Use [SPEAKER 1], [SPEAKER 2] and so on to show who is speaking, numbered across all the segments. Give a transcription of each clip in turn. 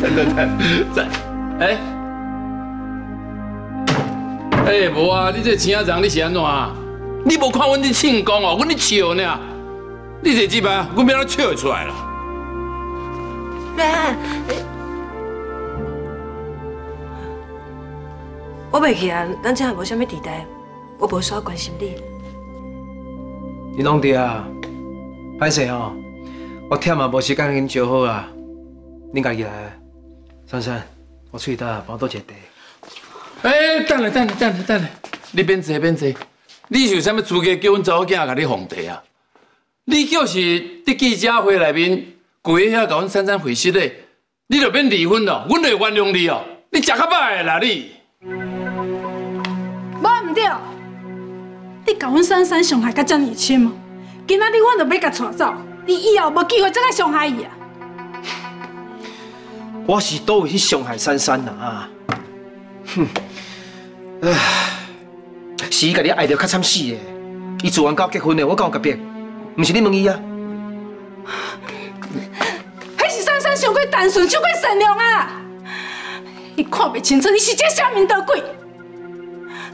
[SPEAKER 1] 等等等，在，哎，哎，无啊，你这钱啊，让你是安怎？你无看阮伫庆功哦，阮伫笑呢。你这几摆，阮要哪笑会出来了？
[SPEAKER 2] 妈，我袂去啊，咱这也无啥物地带，我无需要关心你。
[SPEAKER 3] 你拢对啊，歹势哦，我忝啊，无时间跟你招好啊。你家己来，珊珊，我出去打，帮我倒一个茶。
[SPEAKER 1] 哎，等下，等下，等下，等下，你免坐，免坐。你是有啥物资格叫阮查某囝甲你放茶啊？你就是伫记者会内面跪遐甲阮珊珊会师的，你就免离婚咯，阮就原谅你哦。你食较歹啦你。
[SPEAKER 4] 无唔对，你甲阮珊珊伤害甲遮尔深哦，今仔日阮就要甲带走，你以后无机会再来伤害伊啊。
[SPEAKER 3] 我是都会去伤害珊珊啦啊！哼，唉，是伊甲你爱得较惨死的，伊自愿搞结婚的，我敢有甲变？不是你问伊啊？
[SPEAKER 4] 还是珊珊想过单纯，想过善良啊！你看不清楚，你是这小明得鬼。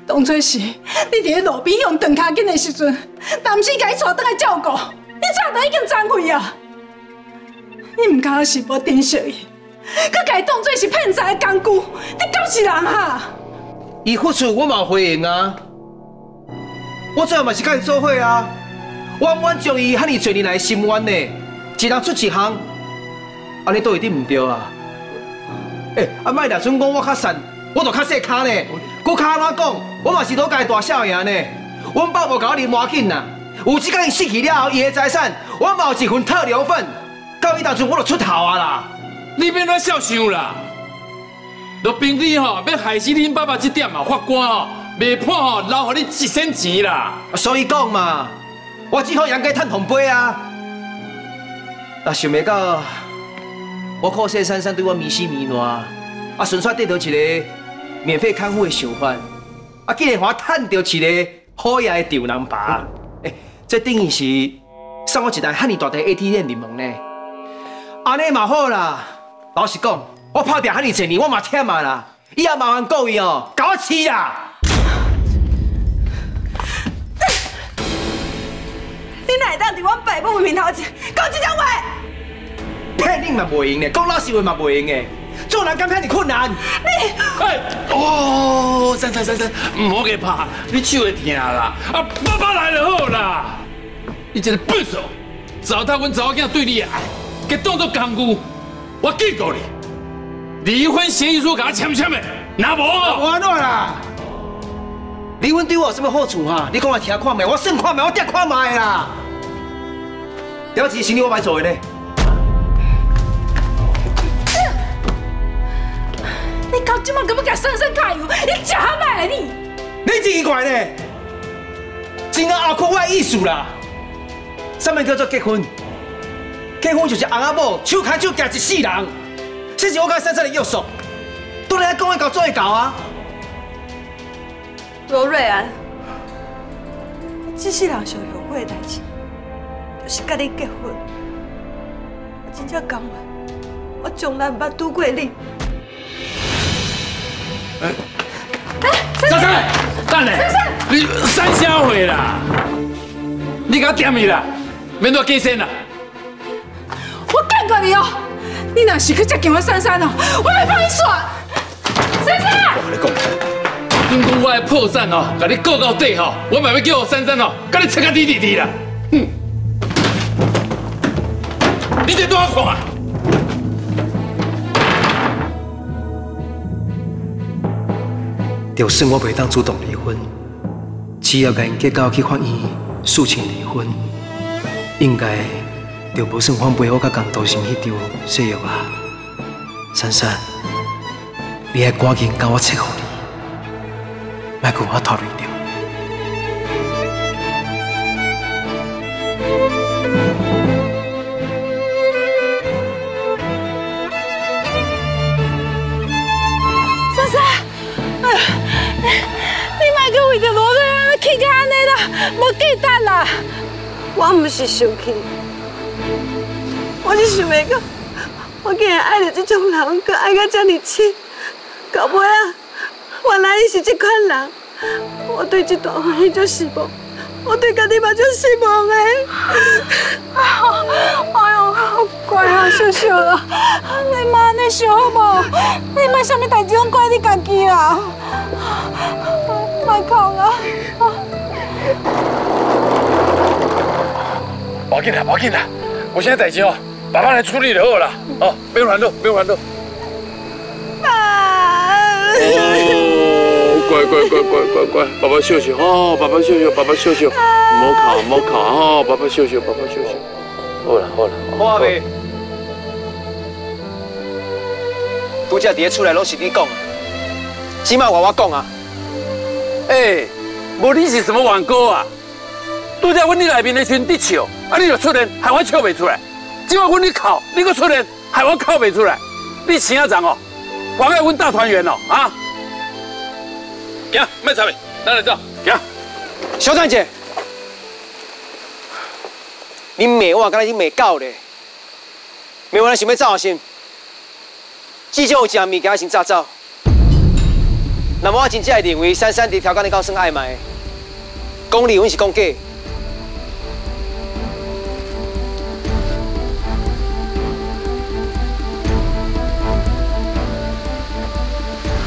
[SPEAKER 4] 当初是你伫咧路边用断脚筋的时阵，担心甲伊带倒来照顾，你早都已经惭愧啊！你唔敢是无珍惜伊。佮家当作是骗财的工具，你敢是人哈？
[SPEAKER 3] 伊付出我嘛回应啊，我最后嘛是甲伊做伙啊，我愿将伊遐尼多年来心愿呢，一人出一项，安尼都一定唔对啊！哎，啊莫俩准讲我较善，我就较细卡呢，佮卡安怎讲，我嘛是老家大少爷呢，阮爸无甲我认要紧呐，有一天伊死去了后，伊的财产我嘛有一份特留份，到伊当阵我就出头啊啦。
[SPEAKER 1] 你别乱想想啦！罗宾你吼要害死恁爸爸这点嘛，法官吼未判吼留予你一身钱啦。
[SPEAKER 3] 所以讲嘛，我只好养家趁红杯啊！啊，想袂到我靠谢珊珊对我迷死迷乱，啊，顺便得到一个免费看护的想法，啊，竟然我趁到一个好爷的丈人爸，哎，这等于是送我一台遐尼大台 ATM 入门呢，安尼嘛好啦。老实讲，我拍拼遐尼侪年，我嘛忝啊啦！以后麻烦各位哦，搞我饲啦！
[SPEAKER 2] 你哪会当伫我爸母面头前讲这种话？
[SPEAKER 3] 骗你嘛袂用的，讲老实话嘛袂用的，做人敢遐尼困难？
[SPEAKER 4] 你
[SPEAKER 1] 哎哦，珊珊珊珊，唔好给拍，你手会疼啦！啊，爸爸来就好啦！你这个笨手，糟蹋阮查某囝对你的爱，给当作工具。我警告你，离婚协议书给他签签的，那无
[SPEAKER 3] 我安怎啦？离婚对我有什么好处哈？你讲来听看卖，我算看卖，我点看卖啦。了解生意我买做的呢。
[SPEAKER 4] 你搞这么个不敢深深加油？你假卖你？
[SPEAKER 3] 你真奇怪呢？真个拗苦我艺术啦。什么叫做结婚？结婚就是翁仔某手牵手行一世人，这是我甲珊珊的约束。都来讲一搞做一搞啊！
[SPEAKER 2] 罗瑞安，这世人上后悔的代志，就是跟你结婚。我真正甘愿，我从来捌拄过你。
[SPEAKER 1] 哎，珊珊，等下，你三啥货啦？你给我点伊啦，免多计算啦。
[SPEAKER 4] 你哦，你若是去接近我珊珊哦，我来帮你算。珊珊，
[SPEAKER 1] 我跟你讲，如果我的破绽哦，甲你告到底吼，我咪要叫我珊珊哦，甲你切个滴滴滴啦。哼，你这多少看？
[SPEAKER 3] 就算我袂当主动离婚，只要跟结交去法院诉请离婚，应该。就无算反背我甲江道成迄场誓约啊，珊珊，你还赶紧教我切互你，莫给我拖累着。
[SPEAKER 4] 珊珊，你莫搁为着罗瑞安气甲安尼啦，无记得啦。
[SPEAKER 2] 我毋是生气。我是想要讲，我竟然爱着这种人，佮爱到这么深，到尾啊，原来伊是这款人，我对这段婚姻就失望，我对家己嘛就失望的。
[SPEAKER 4] 哎呦，乖啊，秀秀啊，你妈安尼想好无？你莫什么代志拢怪你家己啦，莫哭啦。
[SPEAKER 1] 不要紧啦，不要紧啦，我现在代志哦，爸爸来处理就好了。哦，不用烦恼，不用烦恼。哦，乖乖乖乖乖乖，爸爸秀秀哦，爸爸秀秀，爸爸秀秀，唔好哭，唔好哭哦，爸爸秀秀，爸爸秀秀。好啦好啦，
[SPEAKER 3] 好啊未？拄则伫咧厝内拢是你讲啊，起码我我讲啊。
[SPEAKER 1] 哎，无你是什么玩哥啊？拄则阮你内面的群你笑，啊你就出现，害我笑袂出来。今晚阮你哭，你搁出现，害我哭袂出来。你请啊长哦，妨碍阮大团圆哦啊！行，卖吵咪，咱来走，行。
[SPEAKER 3] 小转姐，你骂我，敢若你骂狗咧？骂完了想要走啊先？至少有一项物件先早走。那么我真正会认为珊珊伫条件你高算暧昧，讲理阮是讲假。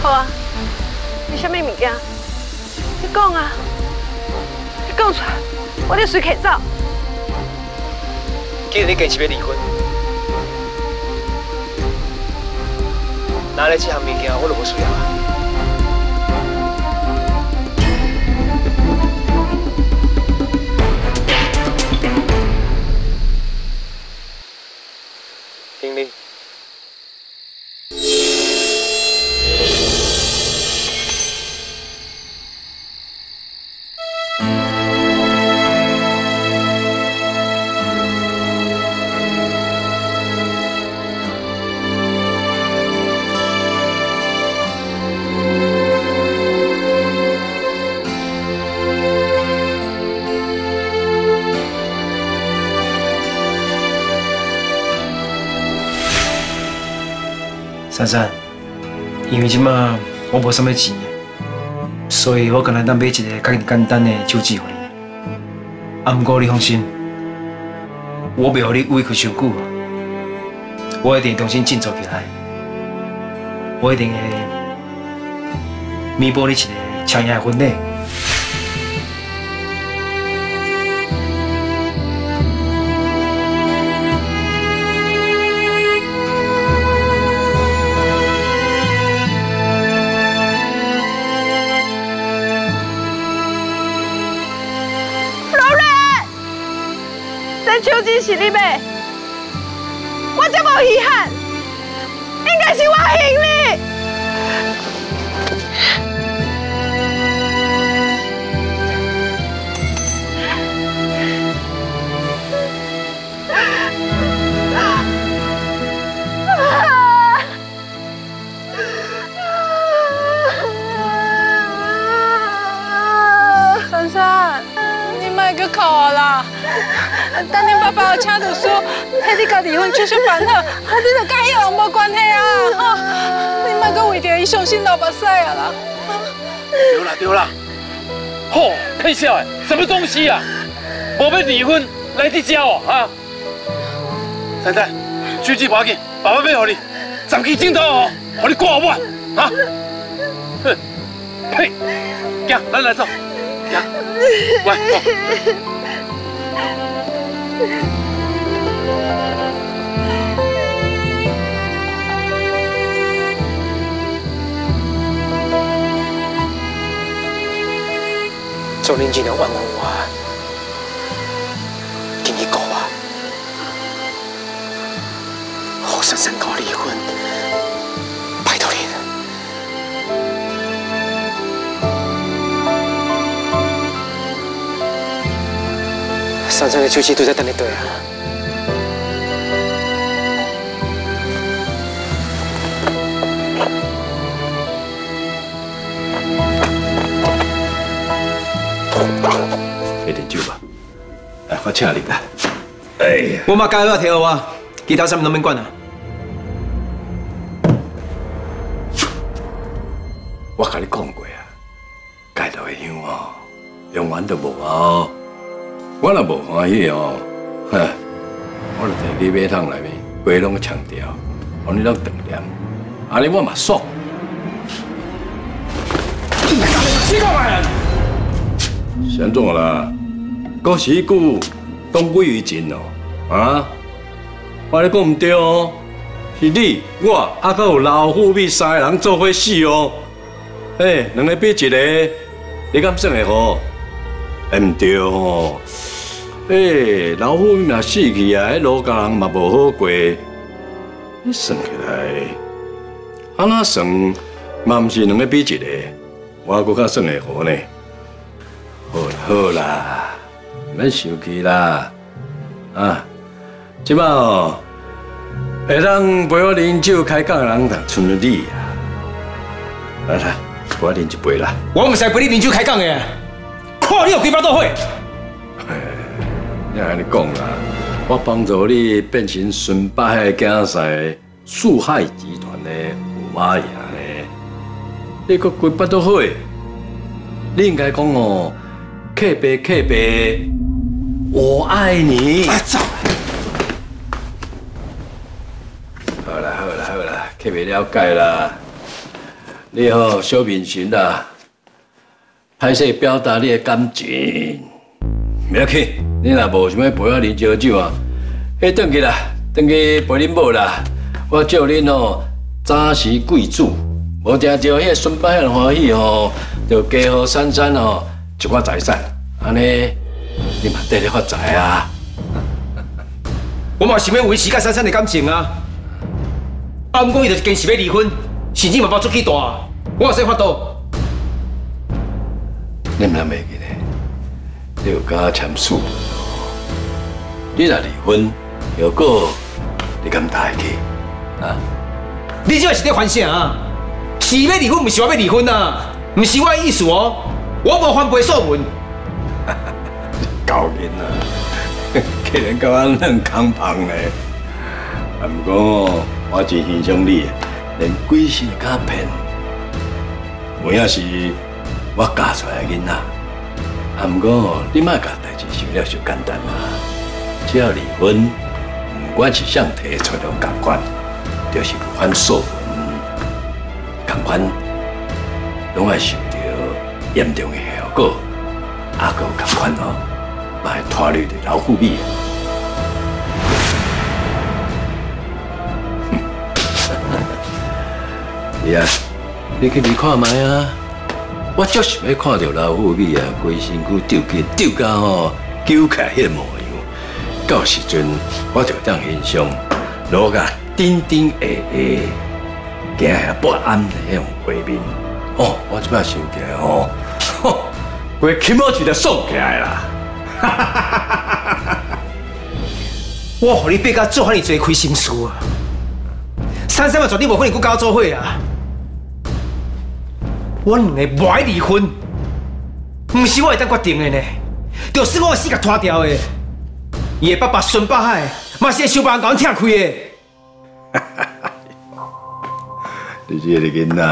[SPEAKER 2] 好啊，你什么物件？你讲啊，你讲出来，我就随客走。
[SPEAKER 3] 既然你坚持要离婚，拿来这项物件我就不需要啊。珊珊，因为即马我无啥物钱，所以我可能当买一个较简单的手机给你。啊，不过你放心，我袂让你委屈伤久，我一定重新振作起来，我一定会弥补你一个抢赢的婚礼。
[SPEAKER 2] 是你妹，我这么遗憾，
[SPEAKER 4] 等恁爸爸有请律师，替你甲离婚手续办好，啊，你就甲伊人无关系啊！吼，你莫搁为着伊伤心流目屎啊啦！
[SPEAKER 1] 对啦对啦，吼，看笑的，什么东西啊？无要离婚来这家哦啊！珊珊，手机不要紧，爸爸买给你，十支镜头哦，给你挂碗啊！哼，呸，行，咱来走，行，来，走。
[SPEAKER 3] 做恁尽量冤枉我，今日告我，好珊珊跟 선상에 조시
[SPEAKER 5] 두세 단의 또야. Để đến chưa bà? À,
[SPEAKER 3] có chờ lịch đã. Bố mà cái đó thì à, kỳ tao xem nó minh
[SPEAKER 5] quân à. Tôi đã nói với bạn, cái đó là yêu,永遠都無啊。我若无欢喜哦，哼，我就摕去马桶内面，规拢强调，让你拢断念，安尼我嘛爽。
[SPEAKER 3] 你干嘛呀？
[SPEAKER 5] 先怎啦？讲是句当归于尽哦，啊！我咧讲唔对哦，是你我啊，还有老虎比三个人做伙死哦。哎，两个比一个，你敢算会好？哎，唔对哦。哎，老夫若死去啊，迄罗家人嘛无好过。你算起来，安那算嘛毋是两个比一个，我搁较算会好呢。好啦好啦，免生气啦，啊！即摆哦，会当陪我啉酒开讲的人，就剩你啊！来来，陪我啉一杯啦。
[SPEAKER 3] 我唔使陪你啉酒开讲的，看你有几把刀火。
[SPEAKER 5] 你安尼讲啦，我帮助你变成孙八海竞赛四海集团的驸马爷呢，你个几把刀火？你应该讲哦，客别客别，我爱你。
[SPEAKER 3] 啊走！
[SPEAKER 5] 好啦好啦好啦，客别了解啦。你好小面神啦，歹势表达你的感情。不要紧，你若无想要陪我啉烧酒啊，迄转去啦，转去陪恁某啦。我祝恁哦早时贵子，无听着迄孙伯很欢喜哦，就加予珊珊哦一寡财产，安尼你嘛得咧发财啊！
[SPEAKER 3] 我嘛想要维持甲珊珊的感情啊。啊，毋过伊就坚持要离婚，甚至嘛把出去大，我有使法度。
[SPEAKER 5] 你毋通袂记咧，你有甲我签署，你若离婚，如果你敢答应去啊？
[SPEAKER 3] 你这是在烦啥啊？是要离婚，不是我要离婚啊，不是我的意思哦。我无翻背素文，
[SPEAKER 5] 高人啊，竟然甲我两空胖嘞！啊，毋过我真欣赏你，连鬼神都敢骗。我也是我嫁出来的囡仔，啊，毋过你莫甲代志想了就简单嘛。只要离婚，不管是谁提出了共款，就是犯错误，共款拢会受到严重的后果。啊，个共款哦，嘛会拖累着老虎尾。你啊，你去你看卖啊！我足想要看到老虎尾啊，规身躯丢紧丢到吼，揪起来迄个模样。到时阵我就当欣赏罗个顶顶下下，惊下不安的迄种画面。哦，我即摆想起来哦，吼，规起毛就爽起来啦！
[SPEAKER 3] 我互你逼甲做遐尼多亏心事啊！三三嘛绝对无可能搁甲我做伙啊！我两个无爱离婚，毋是我会当决定的呢，就是我的死甲拖掉的。伊的爸爸孙八海嘛是会想办法甲阮拆开的。
[SPEAKER 5] 你这个囡仔，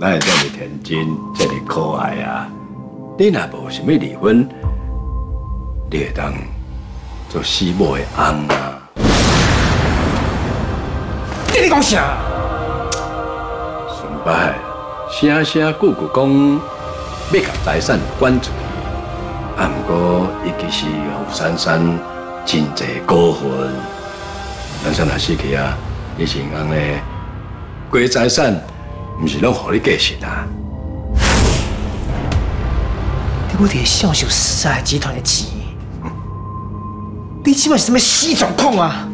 [SPEAKER 5] 哪会这么天真，这么可爱啊？你若无想要离婚，你会当做死母的翁啊？
[SPEAKER 3] 你咧讲啥？
[SPEAKER 5] 孙八海声声句句讲要甲财产管住，啊，毋过伊其实互珊珊真济过分。珊珊若死去啊，你是安尼，规财产毋是拢互你继承啊？
[SPEAKER 3] 你我伫享受四海集团的钱，你即码是什么死状况啊？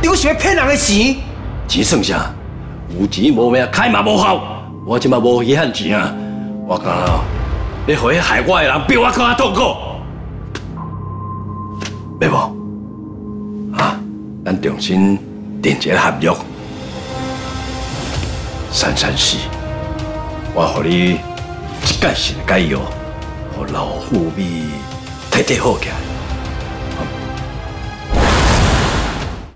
[SPEAKER 3] 你为想要骗人的钱？
[SPEAKER 5] 钱算啥？有钱无命，开嘛无效。我即马无遗憾钱啊！我讲哦，你互迄害我的人比我更加痛苦，要无？啊，咱重新订一个合约，三三四，我互你一届性的解药，互老虎尾彻底好起来。